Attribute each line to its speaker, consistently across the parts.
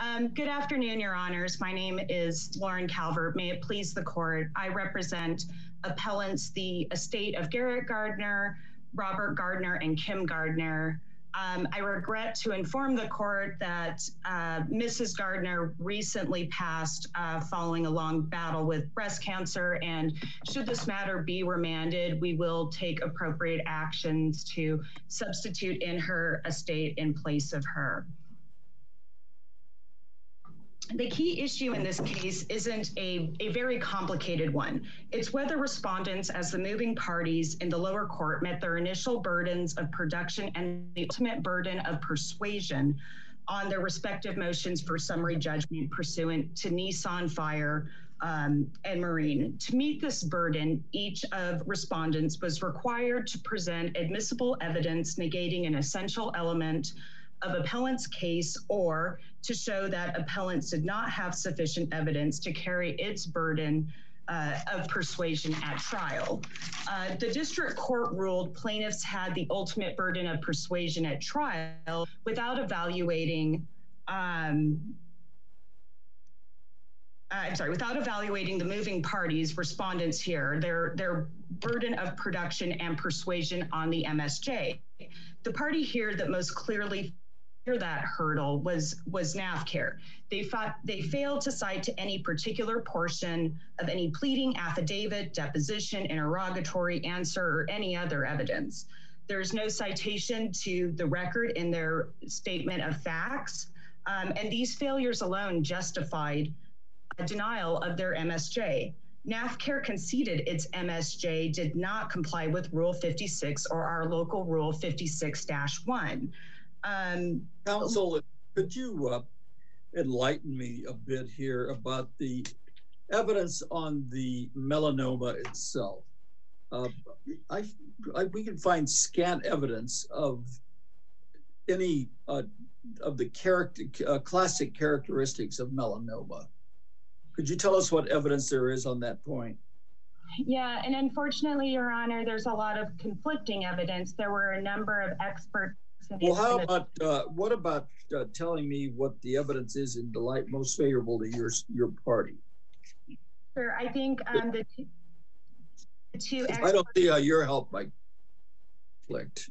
Speaker 1: Um, good afternoon, Your Honors. My name is Lauren Calvert. May it please the court. I represent appellants, the estate of Garrett Gardner, Robert Gardner, and Kim Gardner. Um, I regret to inform the court that uh, Mrs. Gardner recently passed uh, following a long battle with breast cancer. And should this matter be remanded, we will take appropriate actions to substitute in her estate in place of her the key issue in this case isn't a, a very complicated one. It's whether respondents, as the moving parties in the lower court, met their initial burdens of production and the ultimate burden of persuasion on their respective motions for summary judgment pursuant to Nissan Fire um, and Marine. To meet this burden, each of respondents was required to present admissible evidence negating an essential element of appellant's case or to show that appellants did not have sufficient evidence to carry its burden uh, of persuasion at trial. Uh, the district court ruled plaintiffs had the ultimate burden of persuasion at trial without evaluating um, uh, I'm sorry, without evaluating the moving parties, respondents here, their, their burden of production and persuasion on the MSJ. The party here that most clearly that hurdle was was NaphCare. They fought, they failed to cite to any particular portion of any pleading, affidavit, deposition, interrogatory answer, or any other evidence. There's no citation to the record in their statement of facts, um, and these failures alone justified a denial of their MSJ. NaphCare conceded its MSJ did not comply with Rule 56 or our local Rule 56 1.
Speaker 2: Um, Counsel, could you uh, enlighten me a bit here about the evidence on the melanoma itself? Uh, I, I, we can find scant evidence of any uh, of the character, uh, classic characteristics of melanoma. Could you tell us what evidence there is on that point?
Speaker 1: Yeah, and unfortunately, Your Honor, there's a lot of conflicting evidence. There were a number of experts
Speaker 2: well, how about uh, what about uh, telling me what the evidence is in the light most favorable to your your party?
Speaker 1: Sure, I think um, the two, the two
Speaker 2: I don't see how your help might conflict.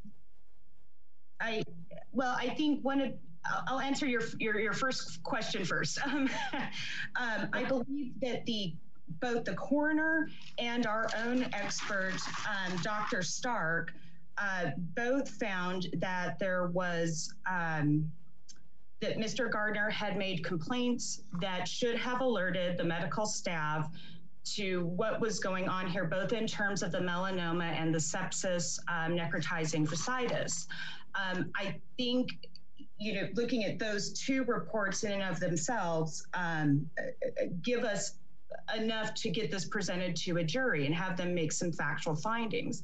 Speaker 1: I well, I think one of I'll answer your your, your first question first. Um, um, I believe that the both the coroner and our own expert, um, Dr. Stark, uh, both found that there was um, that Mr. Gardner had made complaints that should have alerted the medical staff to what was going on here, both in terms of the melanoma and the sepsis um, necrotizing fasciitis. Um, I think, you know, looking at those two reports in and of themselves um, give us enough to get this presented to a jury and have them make some factual findings.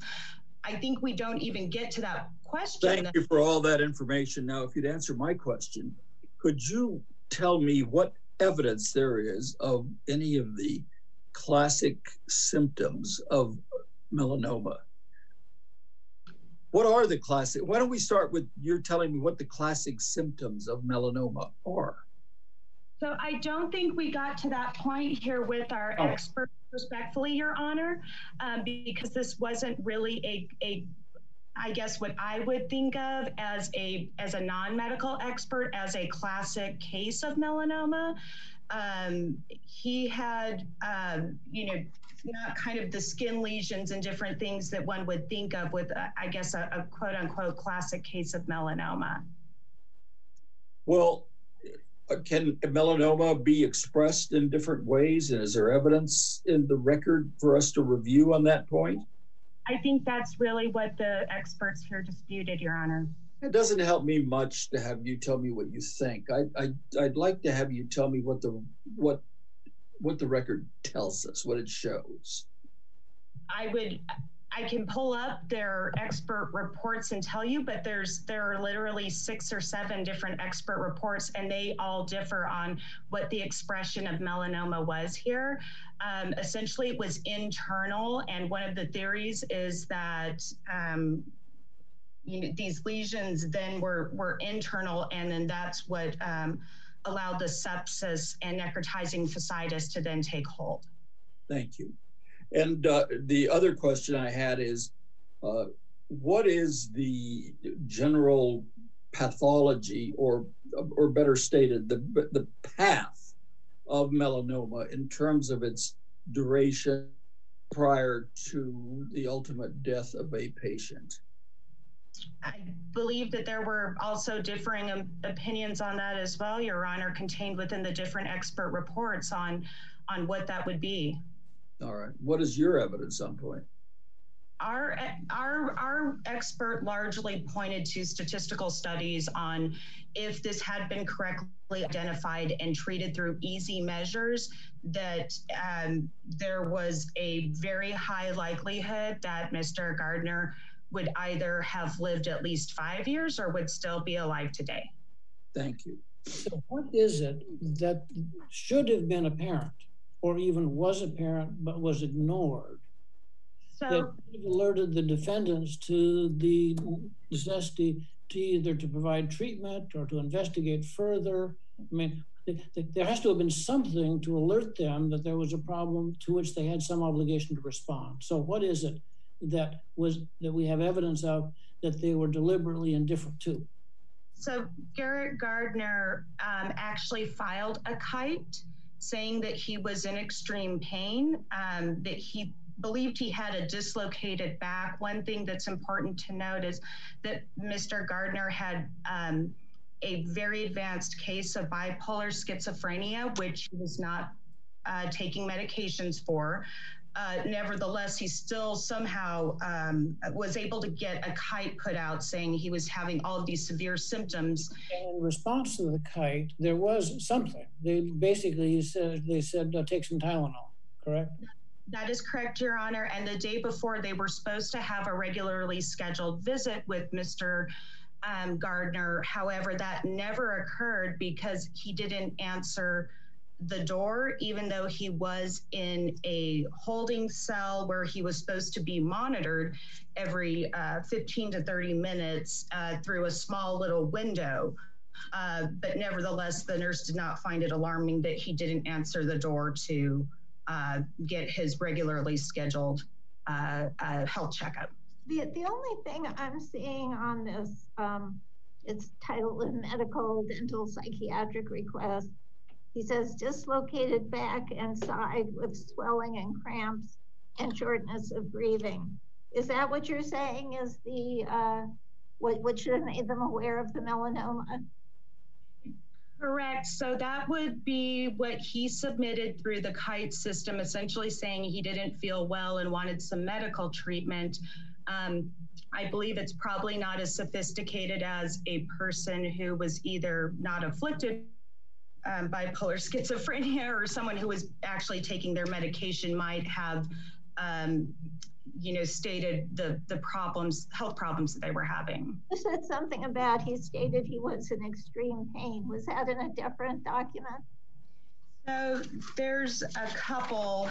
Speaker 1: I think we don't even get to that question.
Speaker 2: Thank you for all that information. Now, if you'd answer my question, could you tell me what evidence there is of any of the classic symptoms of melanoma? What are the classic? Why don't we start with you're telling me what the classic symptoms of melanoma are?
Speaker 1: So I don't think we got to that point here with our oh. expert, respectfully, Your Honor, um, because this wasn't really a, a I guess what I would think of as a as a non-medical expert as a classic case of melanoma. Um, he had, um, you know, not kind of the skin lesions and different things that one would think of with, uh, I guess, a, a quote unquote classic case of melanoma.
Speaker 2: Well, can melanoma be expressed in different ways? And is there evidence in the record for us to review on that point?
Speaker 1: I think that's really what the experts here disputed, Your Honor.
Speaker 2: It doesn't help me much to have you tell me what you think. I'd like to have you tell me what the what what the record tells us, what it shows.
Speaker 1: I would I can pull up their expert reports and tell you, but there's there are literally six or seven different expert reports, and they all differ on what the expression of melanoma was here. Um, essentially, it was internal, and one of the theories is that um, you know, these lesions then were were internal, and then that's what um, allowed the sepsis and necrotizing fasciitis to then take hold.
Speaker 2: Thank you. And uh, the other question I had is uh, what is the general pathology, or or better stated, the the path of melanoma in terms of its duration prior to the ultimate death of a patient?
Speaker 1: I believe that there were also differing opinions on that as well, Your Honor, contained within the different expert reports on on what that would be.
Speaker 2: All right. What is your evidence on point?
Speaker 1: Our, our, our expert largely pointed to statistical studies on if this had been correctly identified and treated through easy measures, that um, there was a very high likelihood that Mr. Gardner would either have lived at least five years or would still be alive today.
Speaker 2: Thank you.
Speaker 3: So, what is it that should have been apparent or even was apparent but was ignored so, that alerted the defendants to the necessity to either to provide treatment or to investigate further? I mean, there has to have been something to alert them that there was a problem to which they had some obligation to respond. So, what is it that was that we have evidence of that they were deliberately indifferent to?
Speaker 1: So Garrett Gardner um, actually filed a kite saying that he was in extreme pain, um, that he believed he had a dislocated back. One thing that's important to note is that Mr. Gardner had um, a very advanced case of bipolar schizophrenia, which he was not uh, taking medications for uh, nevertheless, he still somehow um, was able to get a kite put out saying he was having all of these severe symptoms.
Speaker 3: In response to the kite, there was something. They basically said they said take some Tylenol. Correct.
Speaker 1: That is correct, Your Honor. And the day before, they were supposed to have a regularly scheduled visit with Mr. Um, Gardner. However, that never occurred because he didn't answer the door, even though he was in a holding cell where he was supposed to be monitored every uh, 15 to 30 minutes uh, through a small little window. Uh, but nevertheless, the nurse did not find it alarming that he didn't answer the door to uh, get his regularly scheduled uh, uh, health checkup.
Speaker 4: The, the only thing I'm seeing on this, um, it's titled medical dental psychiatric request he says dislocated back and side with swelling and cramps and shortness of breathing. Is that what you're saying is the uh, what, should have made them aware of the melanoma?
Speaker 1: Correct. So that would be what he submitted through the kite system, essentially saying he didn't feel well and wanted some medical treatment. Um, I believe it's probably not as sophisticated as a person who was either not afflicted um, bipolar schizophrenia or someone who was actually taking their medication might have um, you know stated the the problems health problems that they were having.
Speaker 4: You said something about he stated he was in extreme pain. Was that in a different document?
Speaker 1: So there's a couple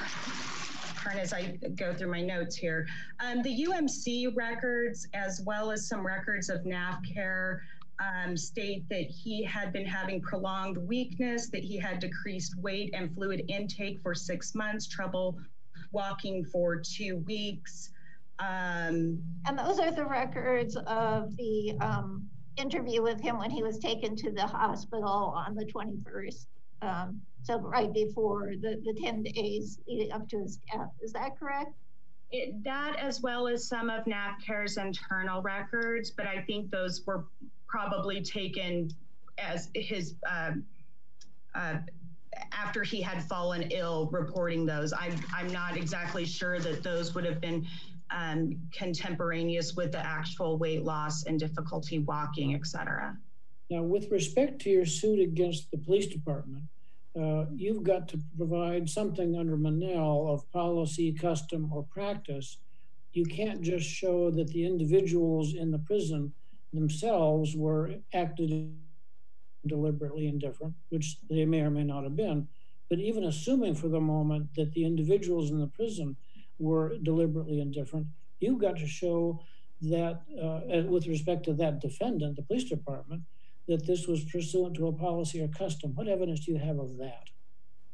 Speaker 1: as I go through my notes here. Um, the UMC records, as well as some records of NaphCare, um, state that he had been having prolonged weakness, that he had decreased weight and fluid intake for six months, trouble walking for two weeks. Um,
Speaker 4: and those are the records of the um, interview with him when he was taken to the hospital on the 21st. Um, so right before the, the 10 days leading up to his death. Is that correct?
Speaker 1: It, that as well as some of NaphCare's internal records, but I think those were probably taken as his um, uh, after he had fallen ill reporting those. I'm, I'm not exactly sure that those would have been um, contemporaneous with the actual weight loss and difficulty walking, et cetera.
Speaker 3: Now, with respect to your suit against the police department, uh, you've got to provide something under Monell of policy, custom, or practice. You can't just show that the individuals in the prison themselves were acted deliberately indifferent, which they may or may not have been. But even assuming for the moment that the individuals in the prison were deliberately indifferent, you've got to show that, uh, with respect to that defendant, the police department, that this was pursuant to a policy or custom. What evidence do you have of that?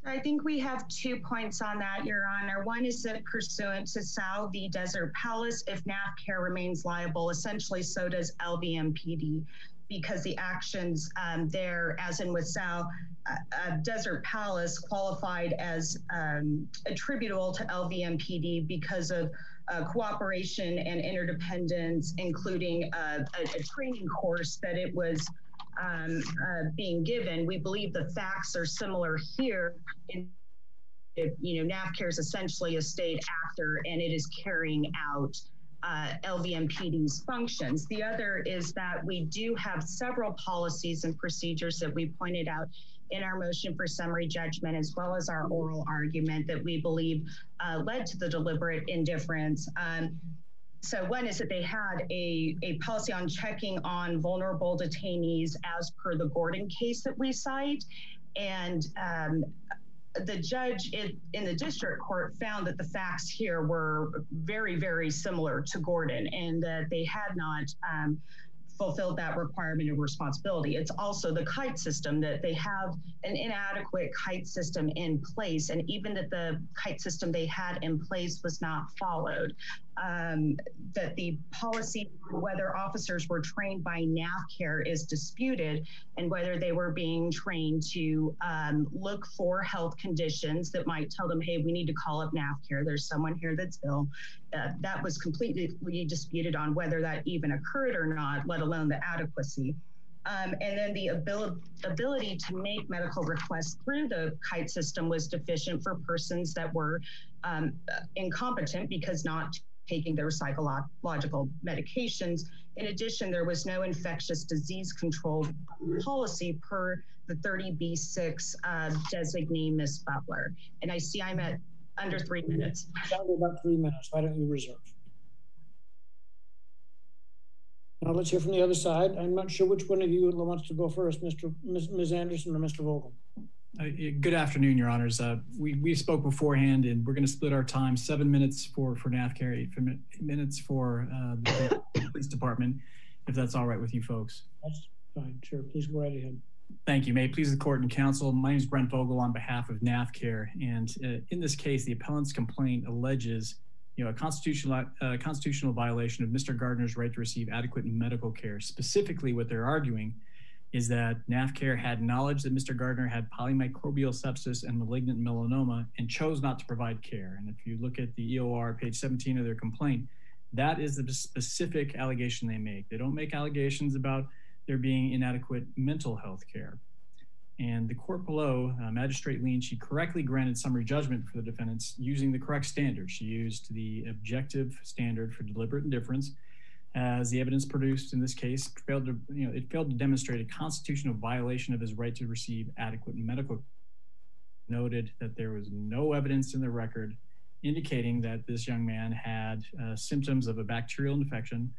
Speaker 1: I think we have two points on that, Your Honor. One is that pursuant to Tsao v. Desert Palace, if NaphCare remains liable, essentially so does LVMPD because the actions um, there, as in with Tsao, uh, uh, Desert Palace qualified as um, attributable to LVMPD because of uh, cooperation and interdependence, including uh, a, a, training course that it was um, uh, being given. We believe the facts are similar here. In, you know, NaphCare is essentially a state actor and it is carrying out uh, LVMPD's functions. The other is that we do have several policies and procedures that we pointed out in our motion for summary judgment, as well as our oral argument that we believe uh, led to the deliberate indifference. Um, so one is that they had a, a policy on checking on vulnerable detainees as per the Gordon case that we cite. And um, the judge in, in, the district court found that the facts here were very, very similar to Gordon and that they had not um, fulfilled that requirement of responsibility. It's also the kite system that they have an inadequate kite system in place, and even that the kite system they had in place was not followed um, that the policy whether officers were trained by NaphCare is disputed and whether they were being trained to um, look for health conditions that might tell them, hey, we need to call up NaphCare. There's someone here that's ill. Uh, that was completely disputed on whether that even occurred or not, let alone the adequacy. Um, and then the ability, ability to make medical requests through the kite system was deficient for persons that were um, incompetent because not taking their psychological medications. In addition, there was no infectious disease control policy per the 30B6 uh, designee, Ms. Butler. And I see I'm at under three minutes.
Speaker 3: About three minutes. Why don't you reserve? Now let's hear from the other side. I'm not sure which one of you wants to go first, Mr. Ms. Ms. Anderson or Mr. Vogel.
Speaker 5: Uh, good afternoon, Your Honors. Uh, we, we spoke beforehand, and we're going to split our time seven minutes for, for NaphCare, eight minutes for uh, the police department, if that's all right with you folks.
Speaker 3: That's fine. Sure. Please go right ahead.
Speaker 5: Thank you. May it please the court and counsel. My name is Brent Vogel on behalf of NaphCare. And uh, in this case, the appellant's complaint alleges you know, a constitutional, uh, constitutional violation of Mr. Gardner's right to receive adequate medical care. Specifically, what they're arguing is that NaphCare had knowledge that Mr. Gardner had polymicrobial sepsis and malignant melanoma and chose not to provide care. And if you look at the EOR, page 17 of their complaint, that is the specific allegation they make. They don't make allegations about there being inadequate mental health care. And the court below, uh, Magistrate Leen, she correctly granted summary judgment for the defendants using the correct standard. She used the objective standard for deliberate indifference as the evidence produced in this case failed to, you know, it failed to demonstrate a constitutional violation of his right to receive adequate medical. Noted that there was no evidence in the record indicating that this young man had uh, symptoms of a bacterial infection,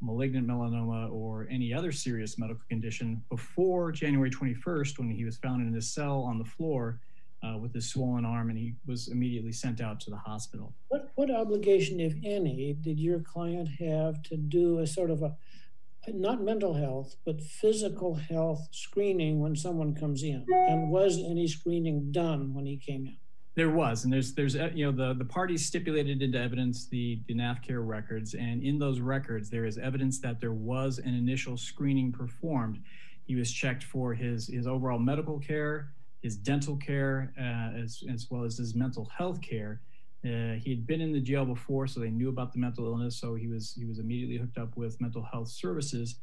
Speaker 5: malignant melanoma, or any other serious medical condition before January 21st when he was found in his cell on the floor uh, with his swollen arm, and he was immediately sent out to the hospital.
Speaker 3: What, what obligation, if any, did your client have to do a sort of a not mental health, but physical health screening when someone comes in? And was any screening done when he came in?
Speaker 5: There was, and there's there's uh, you know the the parties stipulated into evidence the the NaphCare records, and in those records there is evidence that there was an initial screening performed. He was checked for his his overall medical care, his dental care, uh, as, as well as his mental health care. Uh, he had been in the jail before, so they knew about the mental illness. So he was he was immediately hooked up with mental health services,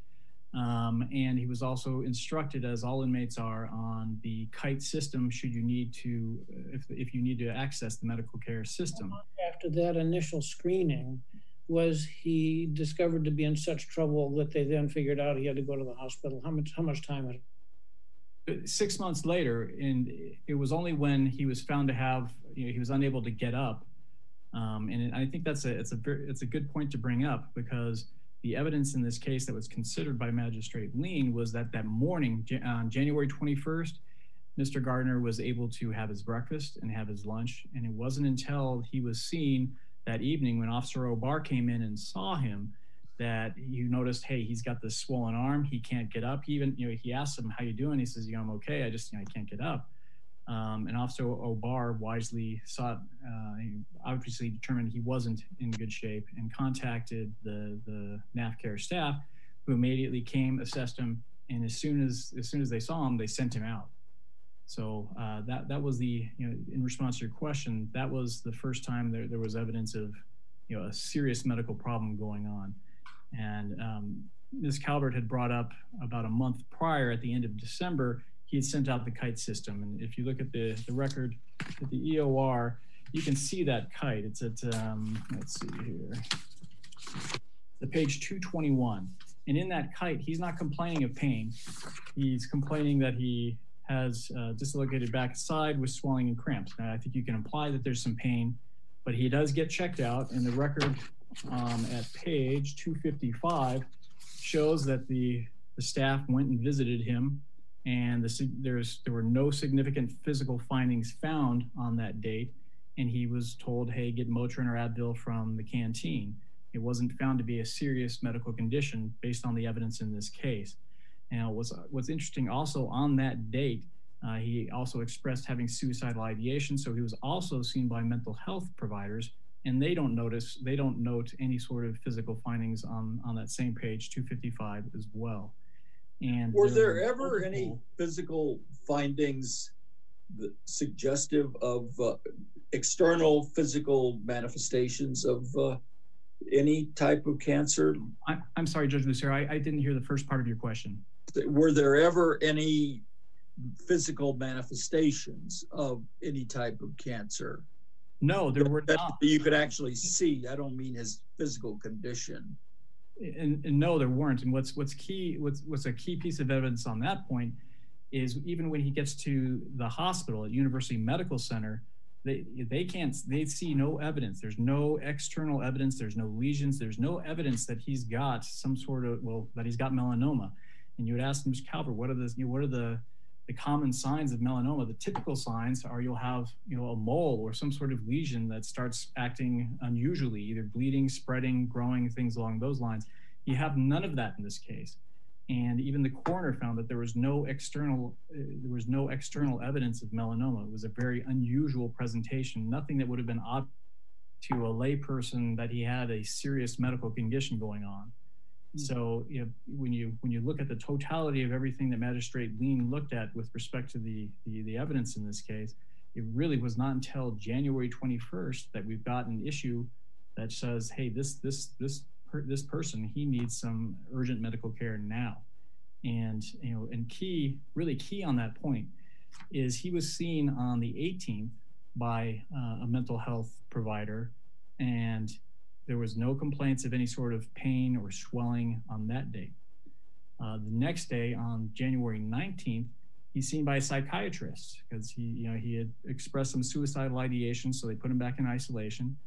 Speaker 5: um, and he was also instructed, as all inmates are, on the kite system. Should you need to, if if you need to access the medical care system.
Speaker 3: After that initial screening, was he discovered to be in such trouble that they then figured out he had to go to the hospital? How much how much time had
Speaker 5: six months later, and it was only when he was found to have, you know, he was unable to get up. Um, and I think that's a it's a very it's a good point to bring up because the evidence in this case that was considered by Magistrate Leen was that that morning on January 21st, Mr. Gardner was able to have his breakfast and have his lunch, and it wasn't until he was seen that evening when Officer O'Barr came in and saw him that you noticed, hey, he's got this swollen arm, he can't get up. He even, you know, he asked him, how you doing? He says, yeah, I'm okay. I just, you know, I can't get up. Um, and Officer Obar wisely sought, uh, obviously determined he wasn't in good shape and contacted the, the NaphCare staff who immediately came, assessed him, and as soon as, as soon as they saw him, they sent him out. So uh, that, that was the, you know, in response to your question, that was the first time there, there was evidence of, you know, a serious medical problem going on. And um, Ms. Calvert had brought up about a month prior at the end of December, he had sent out the kite system. And if you look at the, the record at the EOR, you can see that kite. It's at, um, let's see here, the page 221. And in that kite, he's not complaining of pain. He's complaining that he has uh, dislocated back side with swelling and cramps. Now, I think you can imply that there's some pain, but he does get checked out. And the record um, at page 255 shows that the, the staff went and visited him and the, there's there were no significant physical findings found on that date and he was told hey get motrin or advil from the canteen. It wasn't found to be a serious medical condition based on the evidence in this case. And what's what's interesting also on that date uh, he also expressed having suicidal ideation so he was also seen by mental health providers and they don't notice they don't note any sort of physical findings on on that same page 255 as well and
Speaker 2: were there ever any physical findings suggestive of uh, external physical manifestations of uh, any type of cancer?
Speaker 5: I, am sorry, Judge Lucero, I, I didn't hear the first part of your question.
Speaker 2: Were there ever any physical manifestations of any type of cancer?
Speaker 5: No, there were not.
Speaker 2: You could actually see. I don't mean his physical condition
Speaker 5: and, and, no, there weren't. And what's what's key, what's what's a key piece of evidence on that point is even when he gets to the hospital at University Medical Center, they they can't they see no evidence. There's no external evidence. There's no lesions. There's no evidence that he's got some sort of well that he's got melanoma. And you would ask Mr. Calvert, what are the you know, what are the the common signs of melanoma, the typical signs are you'll have you know a mole or some sort of lesion that starts acting unusually, either bleeding, spreading, growing, things along those lines. You have none of that in this case. And even the coroner found that there was no external uh, there was no external evidence of melanoma. It was a very unusual presentation, nothing that would have been obvious to a layperson that he had a serious medical condition going on. Hmm. So you know, when you when you look at the totality of everything that Magistrate Leen looked at with respect to the, the, the evidence in this case, it really was not until January 21st that we've got an issue that says, hey, this this this per, this person he needs some urgent medical care now, and you know, and key really key on that point is he was seen on the 18th by uh, a mental health provider, and there was no complaints of any sort of pain or swelling on that day. Uh, the next day, on January 19th, he's seen by a psychiatrist because he, you know, he had expressed some suicidal ideation, so they put him back in isolation.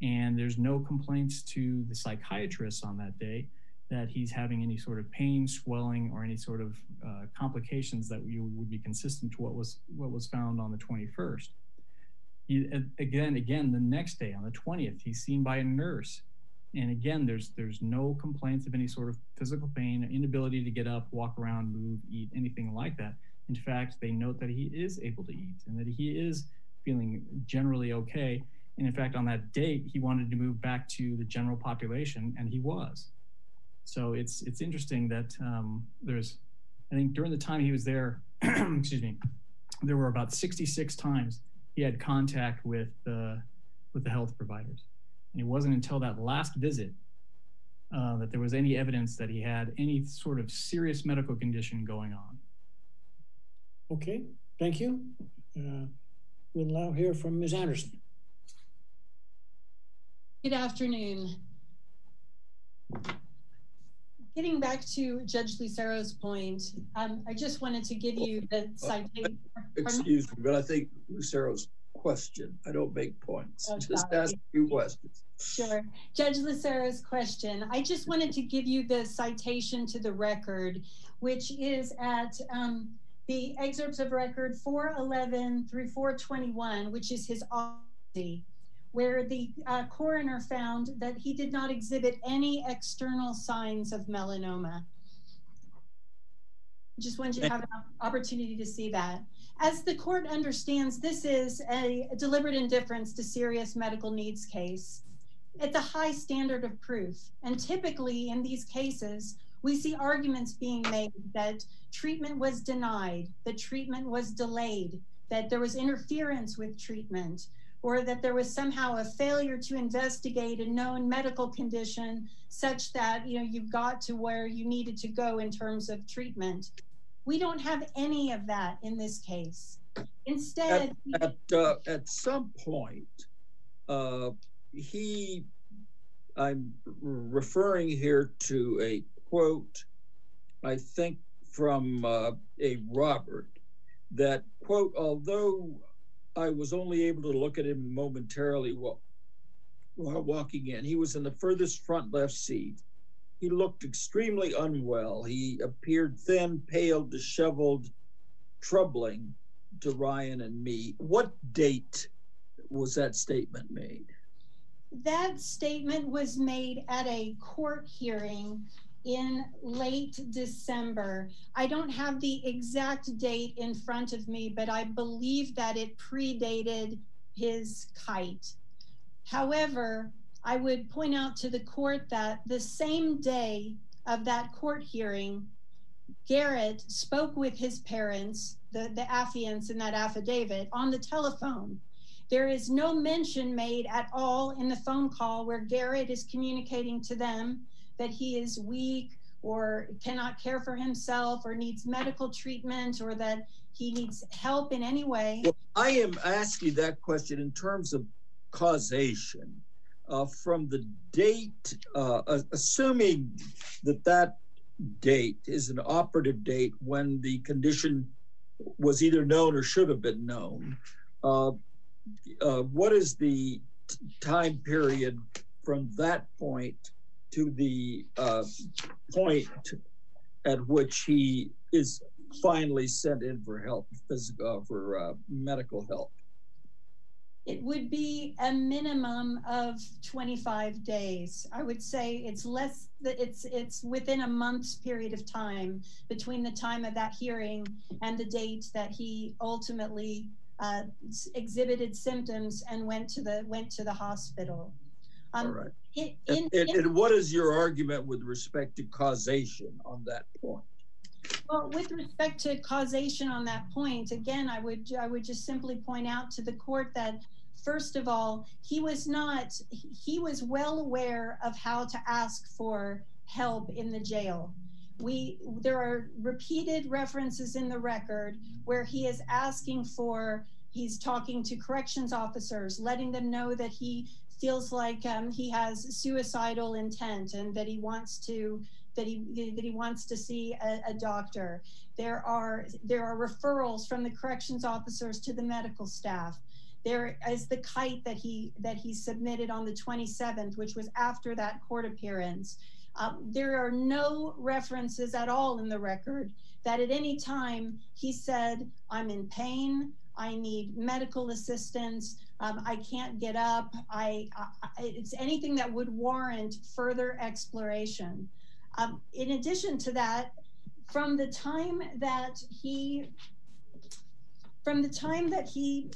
Speaker 5: And there's no complaints to the psychiatrist on that day that he's having any sort of pain, swelling, or any sort of uh, complications that would be consistent to what was what was found on the 21st. Again, again, the next day on the 20th, he's seen by a nurse. And again, there's there's no complaints of any sort of physical pain, inability to get up, walk around, move, eat, anything like that. In fact, they note that he is able to eat and that he is feeling generally okay. And in fact, on that date, he wanted to move back to the general population, and he was. So it's it's interesting that um, there's, I think during the time he was there, excuse me, there were about 66 times he had contact with the with the health providers. And it wasn't until that last visit uh, that there was any evidence that he had any sort of serious medical condition going on.
Speaker 3: Okay, thank you. Uh, we'll now hear from Ms. Anderson.
Speaker 6: Good afternoon. Getting back to Judge Lucero's point, um, I just wanted to give you the citation.
Speaker 2: Excuse me, but I think Lucero's question. I don't make points. Oh, just sorry. ask a few questions.
Speaker 6: Sure. Judge Lucero's question. I just wanted to give you the citation to the record, which is at um, the excerpts of record 411 through 421, which is his autopsy where the uh, coroner found that he did not exhibit any external signs of melanoma. Just wanted you to have an opportunity to see that. As the court understands, this is a deliberate indifference to serious medical needs case. It's a high standard of proof. And typically in these cases, we see arguments being made that treatment was denied, that treatment was delayed, that there was interference with treatment, or that there was somehow a failure to investigate a known medical condition such that you know you got to where you needed to go in terms of treatment. We don't have any of that in this case. Instead,
Speaker 2: at, at, uh, at some point, uh, he, I'm referring here to a quote, I think from uh, a Robert, that quote, although I was only able to look at him momentarily while, walking in, he was in the furthest front left seat. He looked extremely unwell. He appeared thin, pale, disheveled, troubling to Ryan and me. What date was that statement made?
Speaker 6: That statement was made at a court hearing in late December. I don't have the exact date in front of me, but I believe that it predated his kite. However, I would point out to the court that the same day of that court hearing, Garrett spoke with his parents, the, the affiants in that affidavit, on the telephone. There is no mention made at all in the phone call where Garrett is communicating to them that he is weak or cannot care for himself or needs medical treatment or that he needs help in any way.
Speaker 2: I am asking that question in terms of causation. Uh, from the date, uh, assuming that that date is an operative date when the condition was either known or should have been known, uh what is the time period from that point to the uh, point at which he is finally sent in for help, uh, for uh, medical help?
Speaker 6: It would be a minimum of 25 days. I would say it's less it's it's within a month's period of time between the time of that hearing and the date that he ultimately uh, exhibited symptoms and went to the went to the hospital.
Speaker 2: Um, All right. In, and, and, and what is your argument with respect to causation on that point?
Speaker 6: Well, with respect to causation on that point, again, I would I would just simply point out to the court that first of all, he was not he was well aware of how to ask for help in the jail. We there are repeated references in the record where he is asking for he's talking to corrections officers, letting them know that he feels like um, he has suicidal intent and that he wants to that he that he wants to see a, doctor. There are there are referrals from the corrections officers to the medical staff. There is the kite that he that he submitted on the 27th, which was after that court appearance. Um, there are no references at all in the record that at any time he said, "I'm in pain. I need medical assistance um, I can't get up. I, it's anything that would warrant further exploration. Um, in addition to that, from the time that he, from the time that he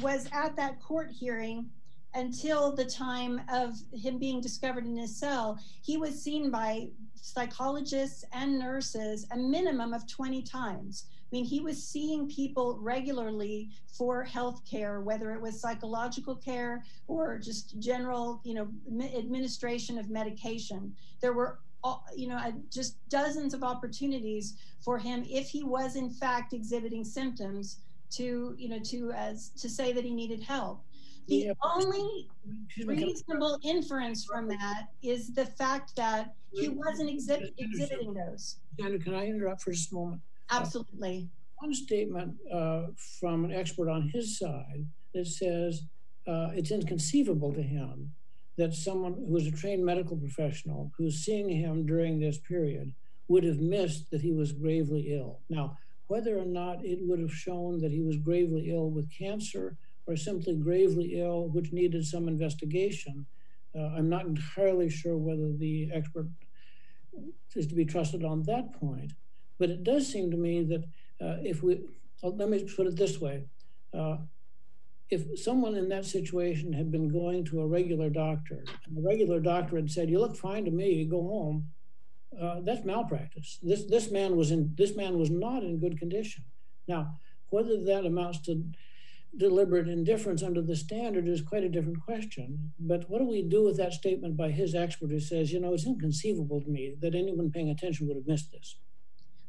Speaker 6: was at that court hearing until the time of him being discovered in his cell, he was seen by psychologists and nurses a minimum of 20 times I mean, he was seeing people regularly for health care, whether it was psychological care or just general, you know, administration of medication. There were you know, just dozens of opportunities for him if he was in fact exhibiting symptoms to, you know, to as to say that he needed help. The only reasonable inference from that is the fact that he wasn't exhibit, exhibiting those.
Speaker 3: Sandra, can I interrupt for just a moment?
Speaker 6: Absolutely.
Speaker 3: Uh, one statement uh, from an expert on his side that says uh, it's inconceivable to him that someone who is a trained medical professional who's seeing him during this period would have missed that he was gravely ill. Now, whether or not it would have shown that he was gravely ill with cancer or simply gravely ill, which needed some investigation. Uh, I'm not entirely sure whether the expert is to be trusted on that point. But it does seem to me that uh, if we, uh, let me put it this way if someone in that situation had been going to a regular doctor and the regular doctor had said, "You look fine to me, go home," that's malpractice. This this man was in this man was not in good condition. Now, whether that amounts to deliberate indifference under the standard is quite a different question. But what do we do with that statement by his expert who says, you know, it's inconceivable to me that anyone paying attention would have missed this?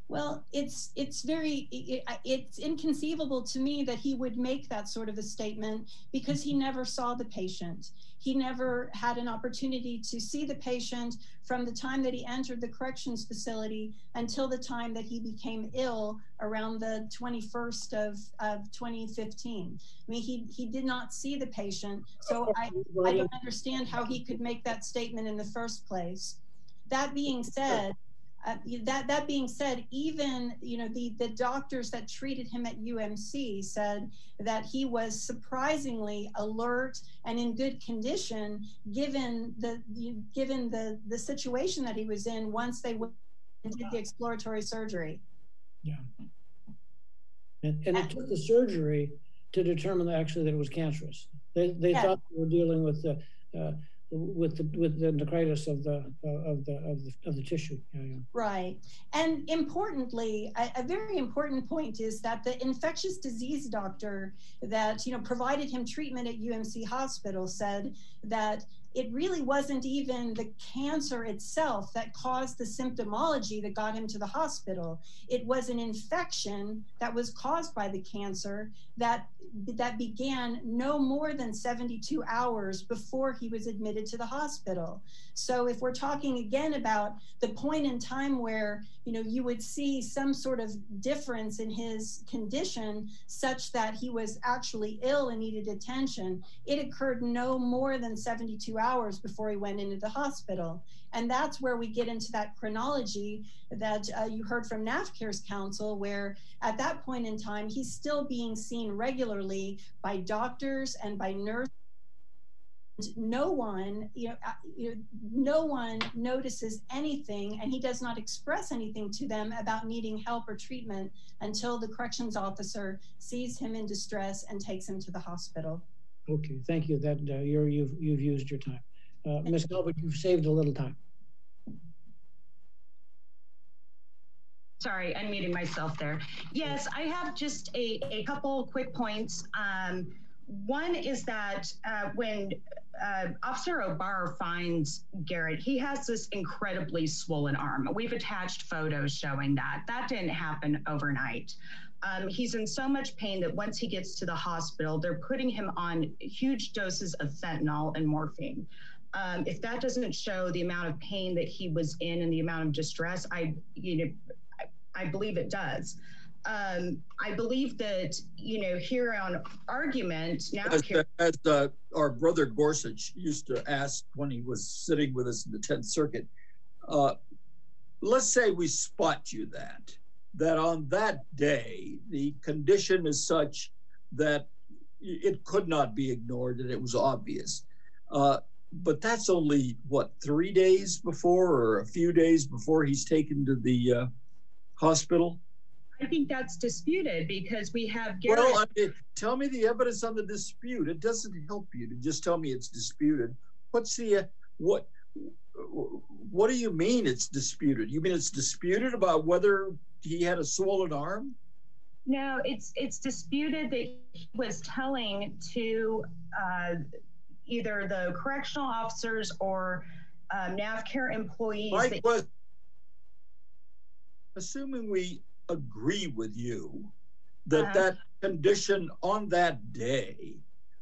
Speaker 6: Well, it's it's very it, it's inconceivable to me that he would make that sort of a statement because he never saw the patient. He never had an opportunity to see the patient from the time that he entered the corrections facility until the time that he became ill around the 21st of, of 2015. I mean, he, he did not see the patient, so I, I don't understand how he could make that statement in the first place. That being said, that that being said, even you know the the doctors that treated him at UMC said that he was surprisingly alert and in good condition given the, the given the the situation that he was in once they went did the exploratory surgery.
Speaker 3: Yeah, and, and it took the surgery to determine actually that it was cancerous. They they yeah. thought they were dealing with the. Uh, with the with the necritis of the of the of the of the tissue. Yeah, yeah.
Speaker 6: Right, and importantly, a, a, very important point is that the infectious disease doctor that you know provided him treatment at UMC Hospital said that it really wasn't even the cancer itself that caused the symptomology that got him to the hospital. It was an infection that was caused by the cancer that that began no more than 72 hours before he was admitted to the hospital. So if we're talking again about the point in time where, you know, you would see some sort of difference in his condition such that he was actually ill and needed attention, it occurred no more than 72 hours before he went into the hospital. And that's where we get into that chronology that uh, you heard from NaphCare's counsel, where at that point in time, he's still being seen regularly by doctors and by nurses no one uh, you know, no one notices anything and he does not express anything to them about needing help or treatment until the corrections officer sees him in distress and takes him to the hospital
Speaker 3: okay thank you that uh, you're you've you've used your time uh, ms Gilbert, you've saved a little time
Speaker 1: sorry unmuting myself there yes i have just a, a couple quick points um, one is that uh, when uh, Officer O'Barr finds Garrett, he has this incredibly swollen arm. We've attached photos showing that. That didn't happen overnight. Um, he's in so much pain that once he gets to the hospital, they're putting him on huge doses of fentanyl and morphine. Um, if that doesn't show the amount of pain that he was in and the amount of distress, I, you know, I, I believe it does um, I believe that, you know, here on argument now.
Speaker 2: As, as uh, our brother Gorsuch used to ask when he was sitting with us in the 10th Circuit, uh, let's say we spot you that, that on that day, the condition is such that it could not be ignored and it was obvious. Uh, but that's only, what, three days before or a few days before he's taken to the uh, hospital?
Speaker 1: I think that's disputed because we have Garrett.
Speaker 2: Well, I mean, tell me the evidence on the dispute. It doesn't help you to just tell me it's disputed. What's the uh, what? What do you mean it's disputed? You mean it's disputed about whether he had a swollen arm?
Speaker 1: No, it's it's disputed that he was telling to uh, either the correctional officers or um, NaphCare employees.
Speaker 2: Right, that- assuming we agree with you that uh, that condition on that day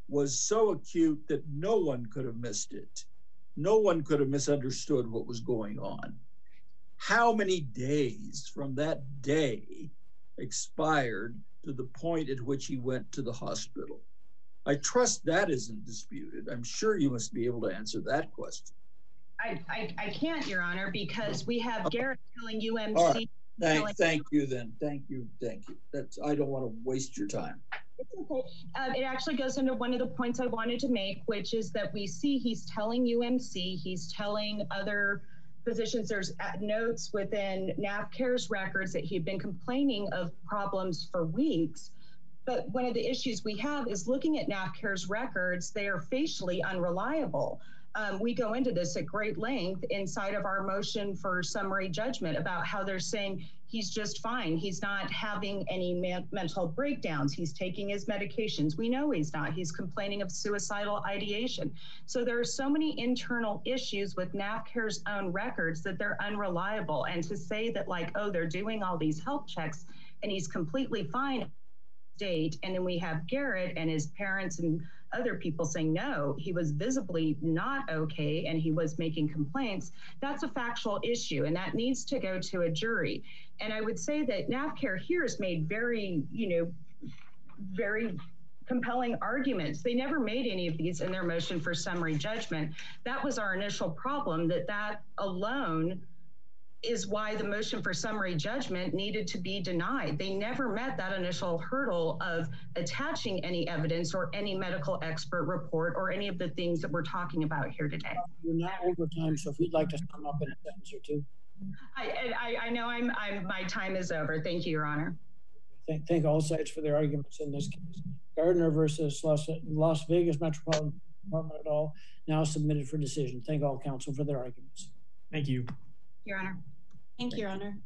Speaker 2: was so acute that no one could have missed it. No one could have misunderstood what was going on. How many days from that day expired to the point at which he went to the hospital? I trust that isn't disputed. I'm sure you must be able to answer that question.
Speaker 1: I, I, I can't, Your Honor, because we have Garrett telling UMC
Speaker 2: Thank, thank you then. Thank you. Thank you. That's, I don't want to waste your time.
Speaker 1: It's okay. Um, it actually goes into one of the points I wanted to make, which is that we see he's telling UMC, he's telling other physicians, there's notes within NaphCare's records that he'd been complaining of problems for weeks. But one of the issues we have is looking at NaphCare's records, they are facially unreliable. Um, we go into this at great length inside of our motion for summary judgment about how they're saying he's just fine. He's not having any mental breakdowns. He's taking his medications. We know he's not. He's complaining of suicidal ideation. So there are so many internal issues with NaphCare's own records that they're unreliable. And to say that, like, oh, they're doing all these health checks and he's completely fine And then we have Garrett and his parents and other people saying no, he was visibly not okay and he was making complaints, that's a factual issue and that needs to go to a jury. And I would say that NaphCare here has made very, you know, very compelling arguments. They never made any of these in their motion for summary judgment. That was our initial problem that that alone is why the motion for summary judgment needed to be denied. They never met that initial hurdle of attaching any evidence or any medical expert report or any of the things that we're talking about here today.
Speaker 3: We're now over time, so if you'd like to sum up in a sentence or two.
Speaker 1: I, I, I know I'm, I'm, my time is over. Thank you, Your Honor.
Speaker 3: Thank, thank all sides for their arguments in this case. Gardner versus Las, Las Vegas Metropolitan Department at all now submitted for decision. Thank all counsel for their arguments.
Speaker 5: Thank you.
Speaker 1: Your Honor.
Speaker 6: Thank you, Your Honor.